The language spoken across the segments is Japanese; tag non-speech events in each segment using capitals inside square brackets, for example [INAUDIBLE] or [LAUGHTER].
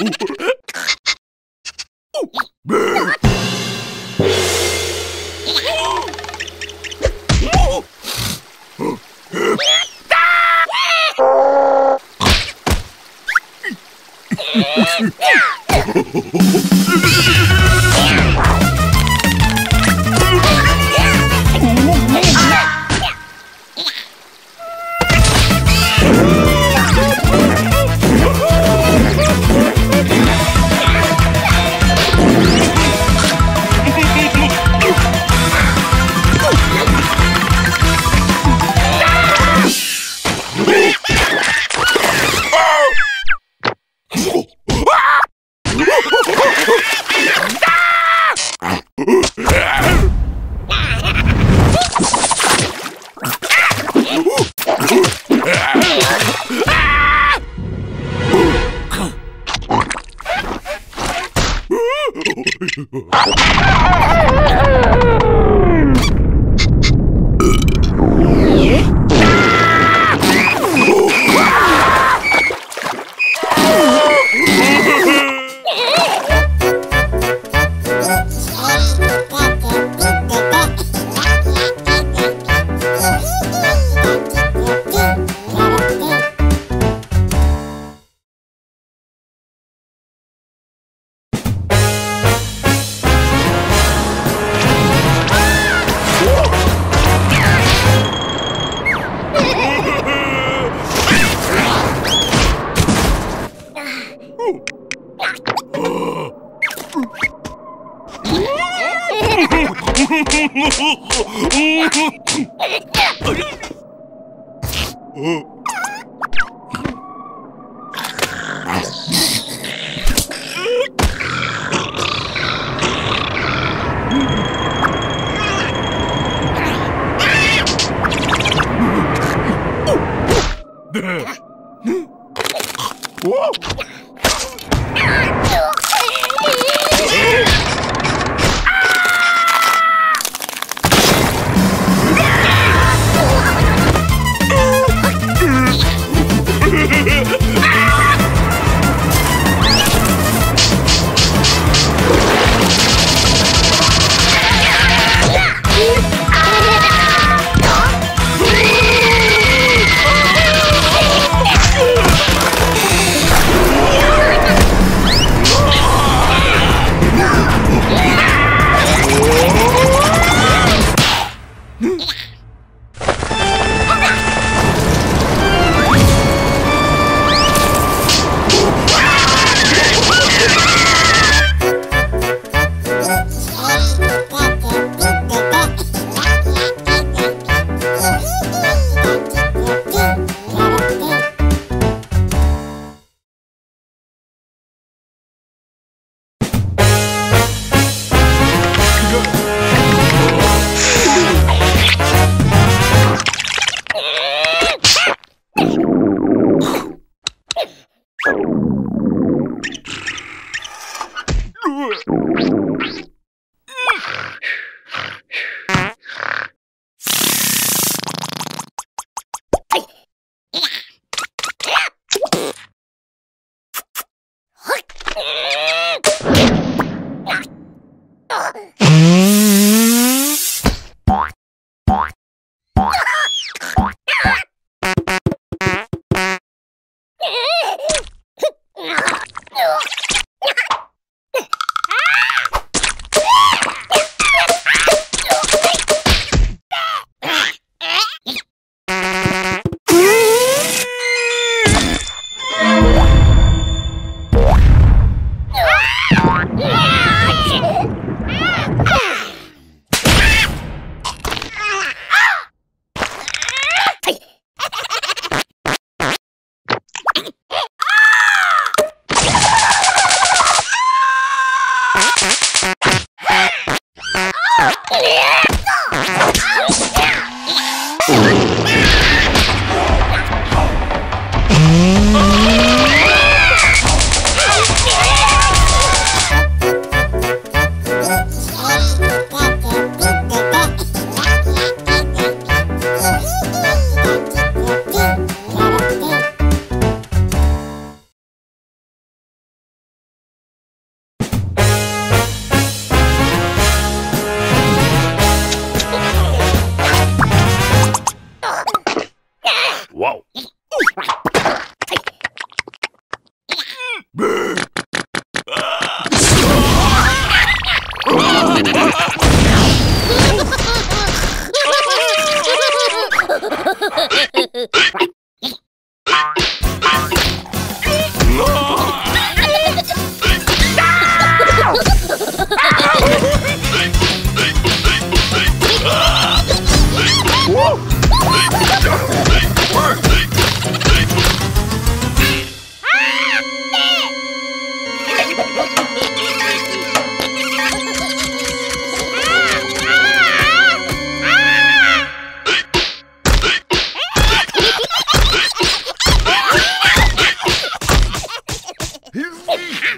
Uh.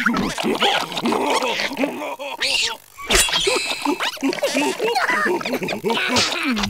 [LAUGHS] Mm-hmm. [LAUGHS]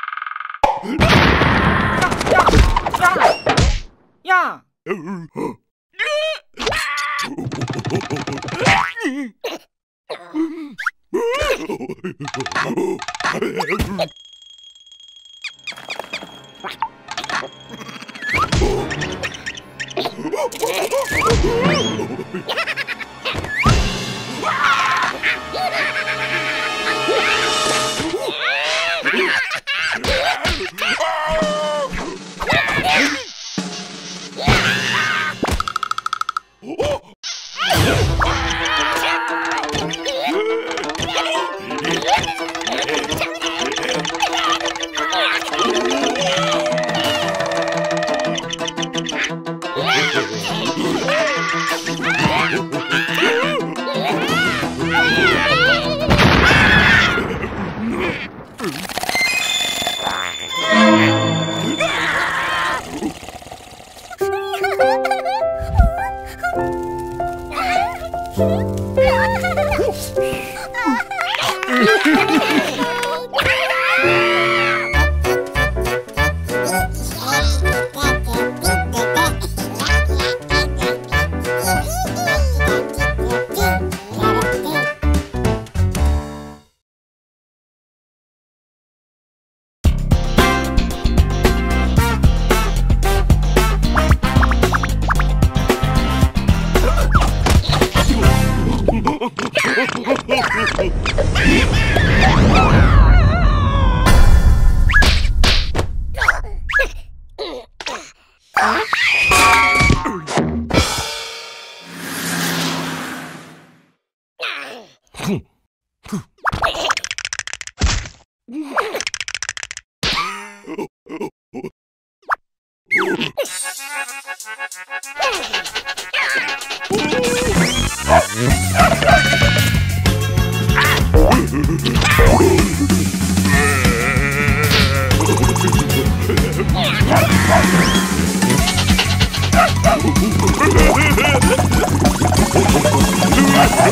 Oh,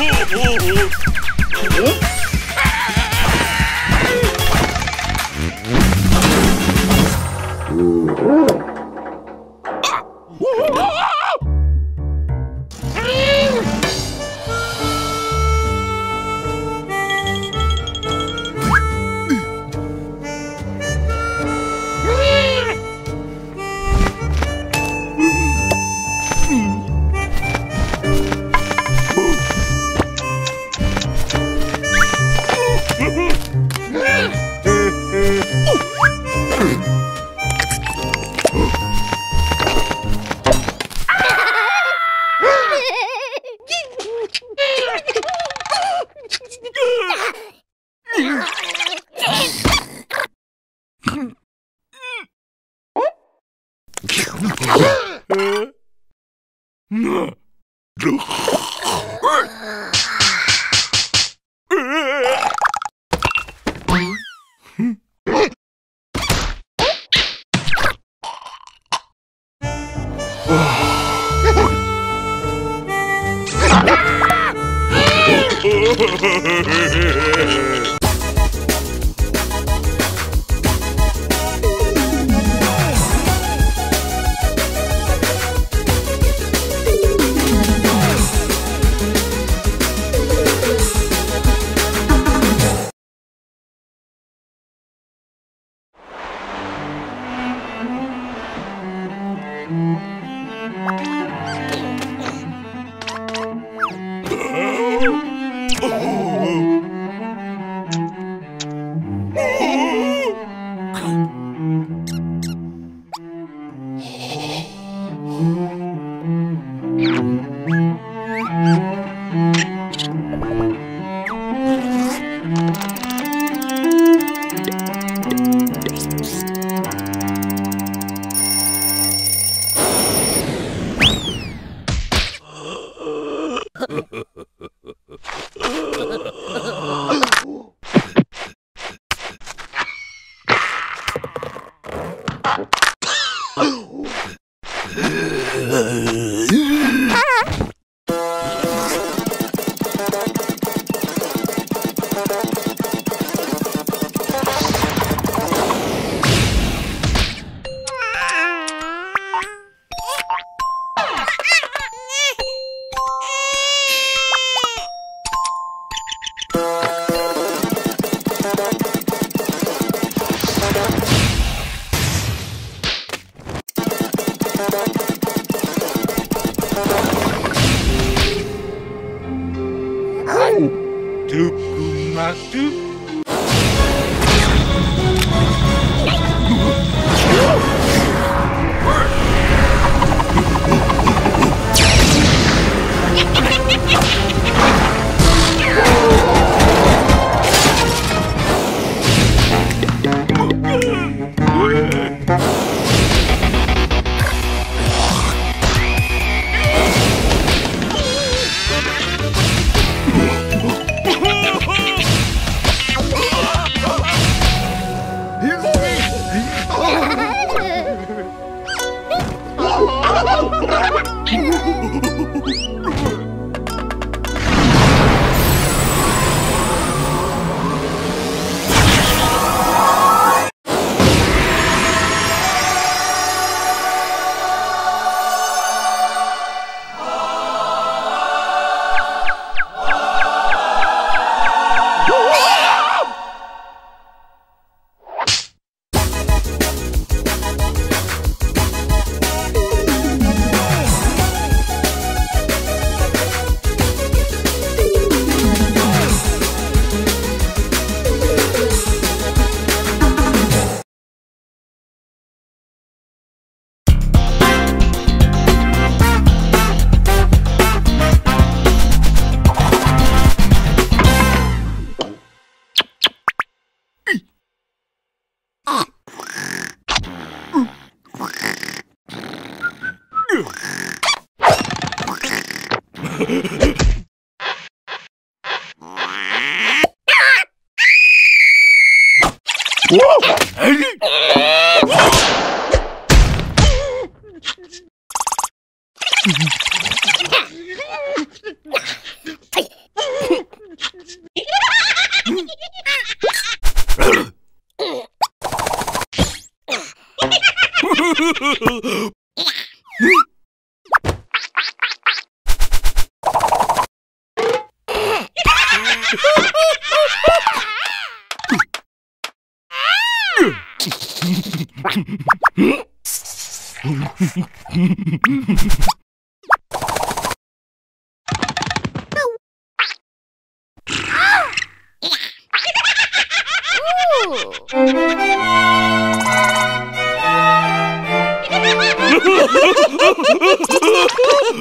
oh, oh, oh. Ha ha ha ha ha!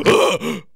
uh, [LAUGHS]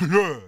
네.